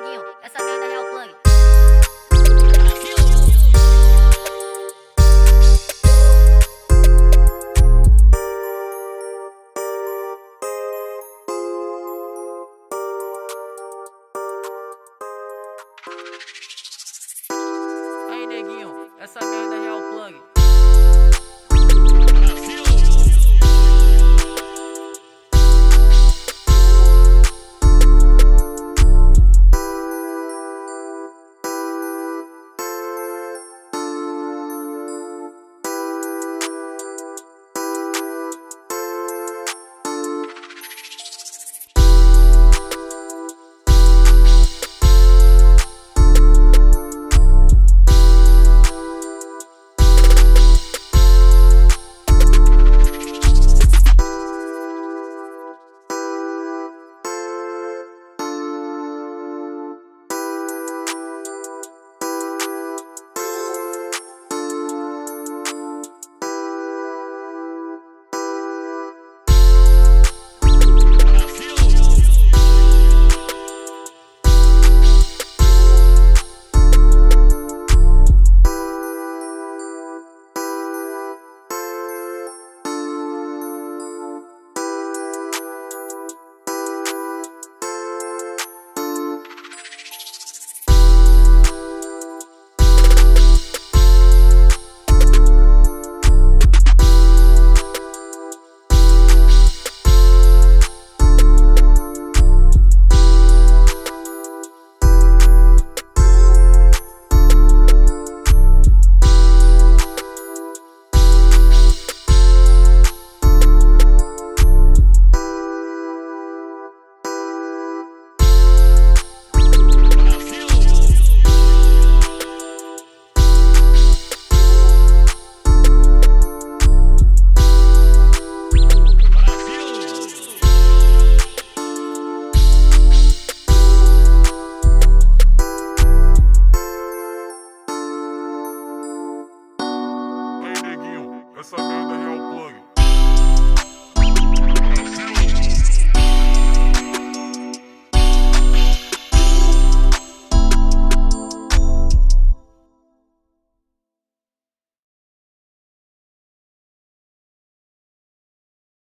neguinho, essa merda é o plug. Aí, Aí, neguinho, essa merda